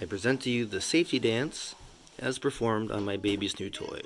I present to you the safety dance as performed on my baby's new toy.